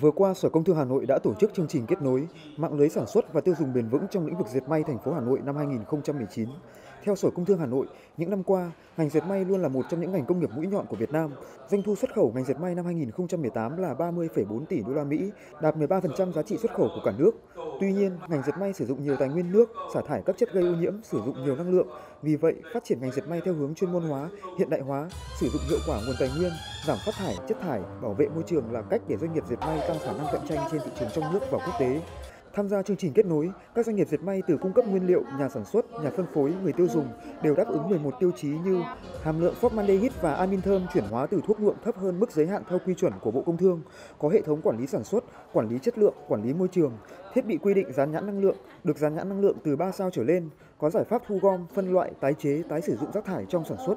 Vừa qua, Sở Công Thương Hà Nội đã tổ chức chương trình kết nối mạng lưới sản xuất và tiêu dùng bền vững trong lĩnh vực dệt may thành phố Hà Nội năm 2019. Theo Sở Công Thương Hà Nội, những năm qua, ngành dệt may luôn là một trong những ngành công nghiệp mũi nhọn của Việt Nam. Doanh thu xuất khẩu ngành dệt may năm 2018 là 30,4 tỷ đô la Mỹ, đạt 13% giá trị xuất khẩu của cả nước. Tuy nhiên, ngành dệt may sử dụng nhiều tài nguyên nước, xả thải các chất gây ô nhiễm, sử dụng nhiều năng lượng. Vì vậy, phát triển ngành dệt may theo hướng chuyên môn hóa, hiện đại hóa, sử dụng hiệu quả nguồn tài nguyên, giảm phát thải, chất thải, bảo vệ môi trường là cách để doanh nghiệp dệt may tăng khả năng cạnh tranh trên thị trường trong nước và quốc tế. Tham gia chương trình kết nối, các doanh nghiệp dệt may từ cung cấp nguyên liệu, nhà sản xuất, nhà phân phối, người tiêu dùng đều đáp ứng 11 tiêu chí như hàm lượng formaldehyde và amin thơm chuyển hóa từ thuốc nhuộm thấp hơn mức giới hạn theo quy chuẩn của Bộ Công Thương, có hệ thống quản lý sản xuất, quản lý chất lượng, quản lý môi trường, thiết bị quy định dán nhãn năng lượng, được dán nhãn năng lượng từ 3 sao trở lên, có giải pháp thu gom, phân loại, tái chế, tái sử dụng rác thải trong sản xuất.